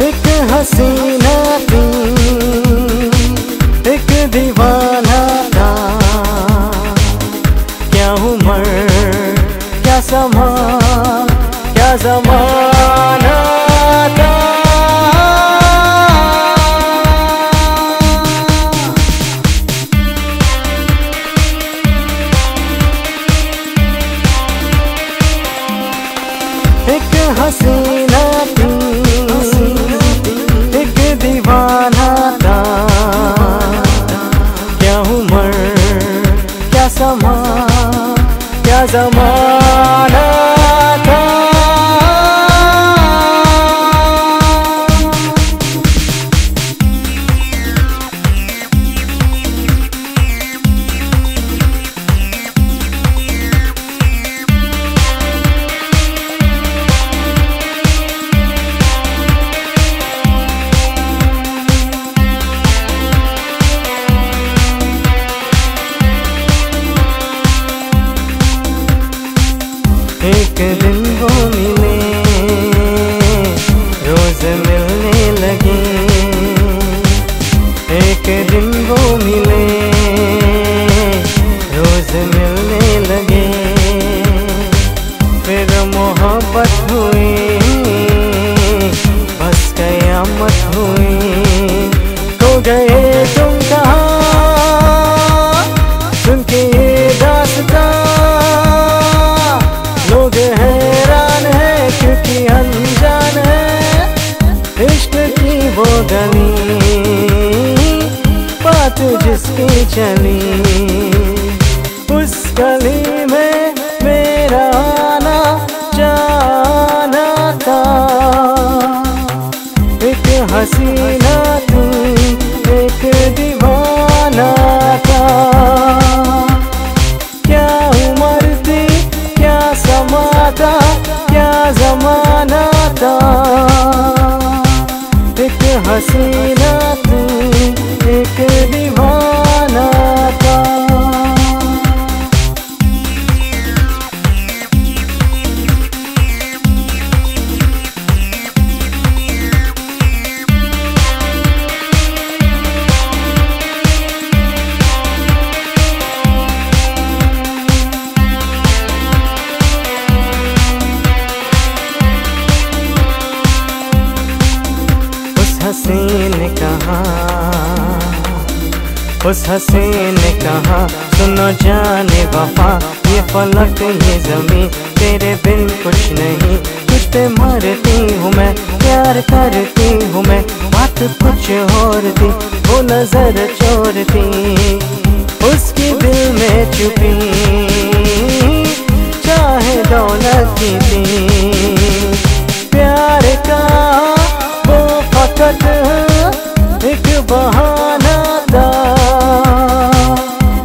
एक हसीना थी, एक दीवाना था। क्या उम्र, क्या समा क्या जमाना था। एक हसीना क्या जमाना एक दिन इश्क की वो गली बात जिसकी चली। उस गली में मेरा आना जाना था। एक हसीना एक हसीन कहा, उस हसीन कहा, सुनो जाने वफा, ये फलक, ये जमी तेरे बिन कुछ नहीं तुझ पे मरती हूँ मैं, प्यार करती हूँ मैं, बात कुछ और थी, वो नज़र चोर थी उसकी दिल में छुपी बहाना था।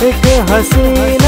एक हसीन